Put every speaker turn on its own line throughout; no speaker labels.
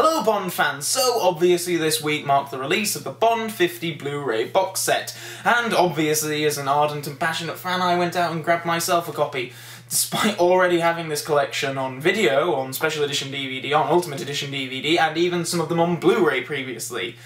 Hello Bond fans! So obviously this week marked the release of the Bond 50 Blu-ray box set, and obviously as an ardent and passionate fan I went out and grabbed myself a copy. Despite already having this collection on video, on special edition DVD, on ultimate edition DVD, and even some of them on Blu-ray previously.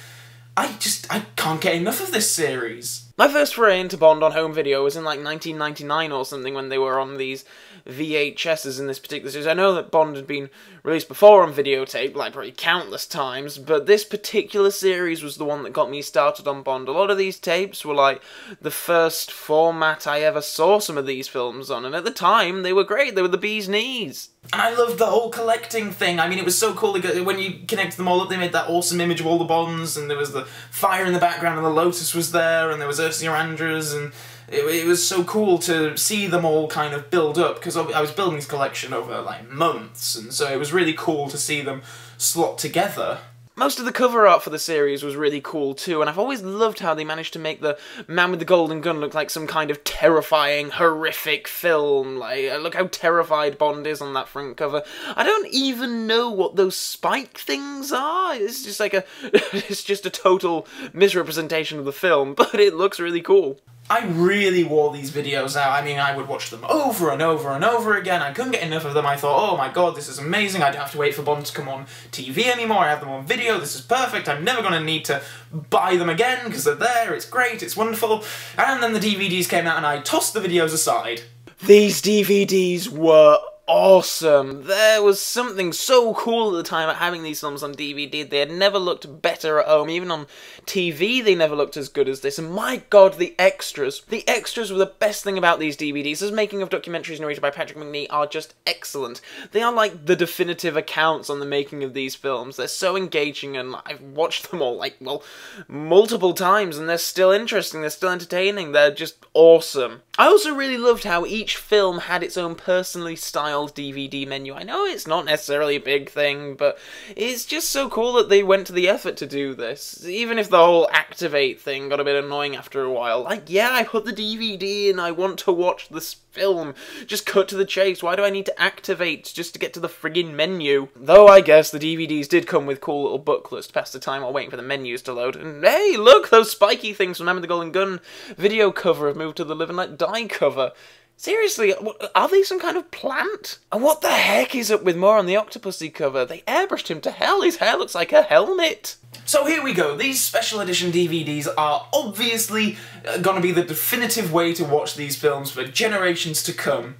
I just, I can't get enough of this series.
My first foray into Bond on home video was in like 1999 or something when they were on these VHSs in this particular series. I know that Bond had been released before on videotape, like probably countless times, but this particular series was the one that got me started on Bond. A lot of these tapes were like the first format I ever saw some of these films on, and at the time they were great. They were the bee's knees.
And I loved the whole collecting thing. I mean, it was so cool when you connected them all up. They made that awesome image of all the bonds, and there was the fire in the background, and the Lotus was there, and there was Ursula Andress, and it, it was so cool to see them all kind of build up because I was building this collection over like months, and so it was really cool to see them slot together.
Most of the cover art for the series was really cool too, and I've always loved how they managed to make the Man with the Golden Gun look like some kind of terrifying, horrific film. Like, uh, look how terrified Bond is on that front cover. I don't even know what those spike things are. It's just like a, it's just a total misrepresentation of the film, but it looks really cool.
I really wore these videos out. I mean, I would watch them over and over and over again. I couldn't get enough of them. I thought, oh my god, this is amazing. I don't have to wait for Bond to come on TV anymore. I have them on video. This is perfect. I'm never going to need to buy them again because they're there. It's great. It's wonderful. And then the DVDs came out and I tossed the videos aside.
These DVDs were awesome. There was something so cool at the time at having these films on DVD. They had never looked better at home. Even on TV, they never looked as good as this. And my god, the extras. The extras were the best thing about these DVDs. As making of documentaries narrated by Patrick Macnee are just excellent. They are like the definitive accounts on the making of these films. They're so engaging and I've watched them all, like, well, multiple times and they're still interesting. They're still entertaining. They're just awesome. I also really loved how each film had its own personally styled DVD menu. I know it's not necessarily a big thing, but it's just so cool that they went to the effort to do this. Even if the whole activate thing got a bit annoying after a while. Like, yeah, I put the DVD in, I want to watch this film. Just cut to the chase. Why do I need to activate just to get to the friggin' menu? Though I guess the DVDs did come with cool little booklets to pass the time while waiting for the menus to load. And hey, look, those spiky things from Remember the Golden Gun video cover have moved to the Live and Let Die cover. Seriously, are they some kind of plant? What the heck is up with Moore on the Octopussy cover? They airbrushed him to hell. His hair looks like a helmet.
So here we go. These special edition DVDs are obviously uh, going to be the definitive way to watch these films for generations to come.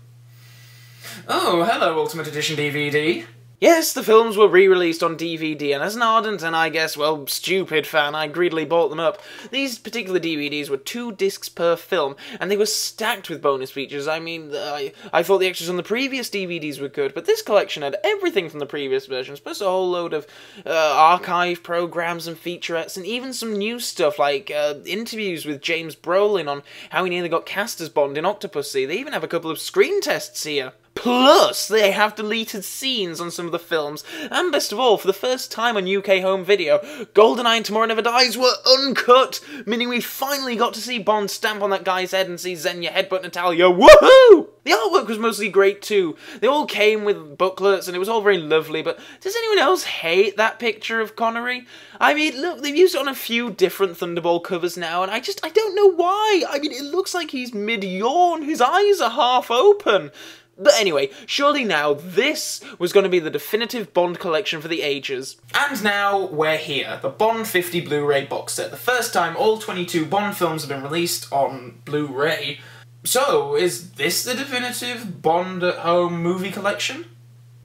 Oh, hello, Ultimate Edition DVD.
Yes, the films were re-released on DVD, and as an ardent and I guess, well, stupid fan, I greedily bought them up. These particular DVDs were two discs per film, and they were stacked with bonus features. I mean, I, I thought the extras on the previous DVDs were good, but this collection had everything from the previous versions, plus a whole load of uh, archive programs and featurettes, and even some new stuff like uh, interviews with James Brolin on how he nearly got cast as Bond in Octopussy. They even have a couple of screen tests here. Plus, they have deleted scenes on some of the films, and best of all, for the first time on UK home video, GoldenEye and Tomorrow Never Dies were uncut, meaning we finally got to see Bond stamp on that guy's head and see Xenia headbutt Natalya. Woohoo! The artwork was mostly great too. They all came with booklets and it was all very lovely, but does anyone else hate that picture of Connery? I mean, look, they've used it on a few different Thunderball covers now, and I just, I don't know why. I mean, it looks like he's mid-yawn. His eyes are half open. But anyway, surely now this was going to be the definitive Bond collection for the ages.
And now we're here, the Bond 50 Blu-ray box set. The first time all 22 Bond films have been released on Blu-ray. So, is this the definitive Bond at home movie collection?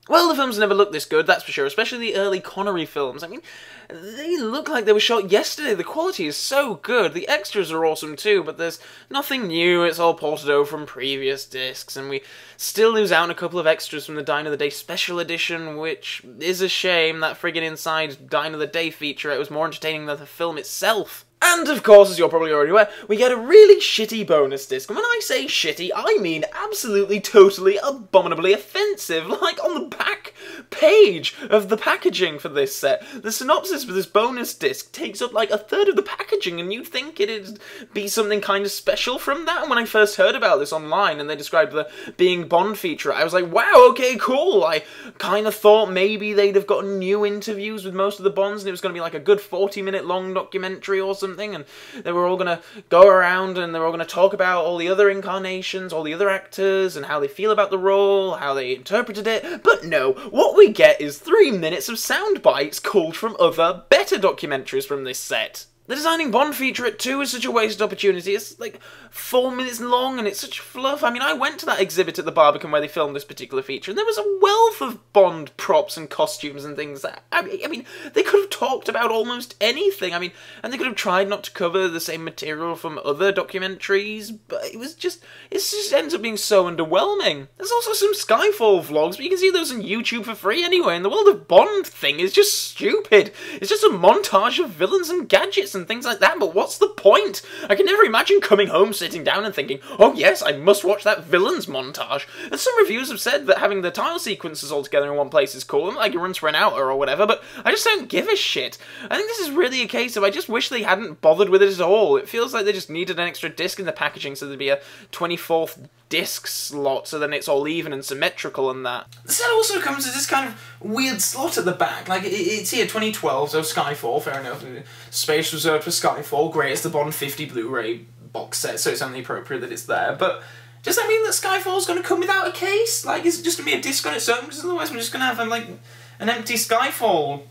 Well, the films never looked this good, that's for sure, especially the early Connery films. I mean, they look like they were shot yesterday. The quality is so good. The extras are awesome too, but there's nothing new. It's all ported over from previous discs, and we still lose out on a couple of extras from the Die Another Day Special Edition, which is a shame. That friggin' inside Die Another Day feature, it was more entertaining than the film itself. And of course, as you're probably already aware, we get a really shitty bonus disc. And when I say shitty, I mean absolutely, totally, abominably offensive. Like on the back page of the packaging for this set, the synopsis for this bonus disc takes up like a third of the packaging, and you'd think it'd be something kind of special from that. And when I first heard about this online and they described the being Bond feature, I was like, wow, okay, cool. I kind of thought maybe they'd have gotten new interviews with most of the Bonds and it was going to be like a good 40 minute long documentary or something and they were all gonna go around and they were all gonna talk about all the other incarnations, all the other actors, and how they feel about the role, how they interpreted it. But no, what we get is three minutes of sound bites called from other, better documentaries from this set. The designing Bond feature at 2 is such a wasted opportunity. It's like four minutes long and it's such fluff. I mean, I went to that exhibit at the Barbican where they filmed this particular feature and there was a wealth of Bond props and costumes and things. That, I mean, they could have talked about almost anything. I mean, and they could have tried not to cover the same material from other documentaries, but it was just, it just ends up being so underwhelming. There's also some Skyfall vlogs, but you can see those on YouTube for free anyway, and the World of Bond thing is just stupid. It's just a montage of villains and gadgets and things like that, but what's the point? I can never imagine coming home, sitting down and thinking, oh yes, I must watch that villains montage. And some reviews have said that having the title sequences all together in one place is cool, and like it runs for an hour or whatever, but I just don't give a shit. I think this is really a case of I just wish they hadn't bothered with it at all. It feels like they just needed an extra disc in the packaging so there'd be a 24th disc slot so then it's all even and symmetrical and that.
The set also comes with this kind of weird slot at the back. Like, it's here 2012, so Skyfall, fair enough. Space reserved for Skyfall, great. It's the Bond 50 Blu-ray box set, so it's only appropriate that it's there. But does that mean that Skyfall's going to come without a case? Like, is it just going to be a disc on its own? Because otherwise I'm just going to have, um, like, an empty Skyfall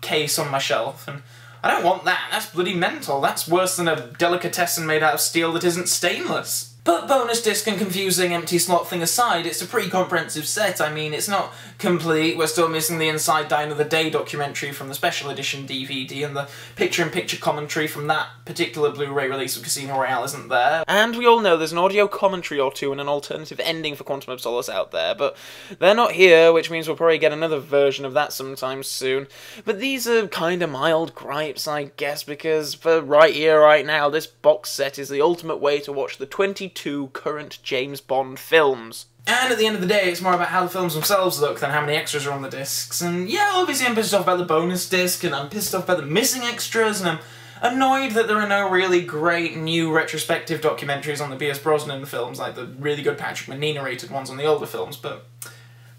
case on my shelf. And I don't want that. That's bloody mental. That's worse than a delicatessen made out of steel that isn't stainless. But bonus disc and confusing empty slot thing aside, it's a pretty comprehensive set. I mean, it's not complete. We're still missing the Inside Die Another Day documentary from the special edition DVD, and the picture-in-picture -picture commentary from that particular Blu-ray release of Casino Royale isn't there.
And we all know there's an audio commentary or two and an alternative ending for Quantum of Solace out there, but they're not here, which means we'll probably get another version of that sometime soon. But these are kind of mild gripes, I guess, because for right here, right now, this box set is the ultimate way to watch the 20 22 current James Bond films.
And at the end of the day, it's more about how the films themselves look than how many extras are on the discs. And yeah, obviously I'm pissed off about the bonus disc, and I'm pissed off about the missing extras, and I'm annoyed that there are no really great new retrospective documentaries on the B.S. Brosnan films, like the really good Patrick Macnee narrated ones on the older films, but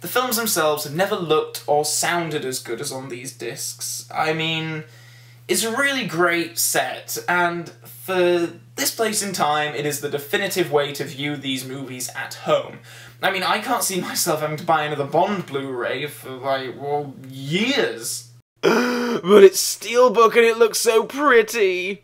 the films themselves have never looked or sounded as good as on these discs. I mean, it's a really great set, and for this place in time, it is the definitive way to view these movies at home. I mean, I can't see myself having to buy another Bond Blu-ray for, like, well, years.
but it's steelbook and it looks so pretty.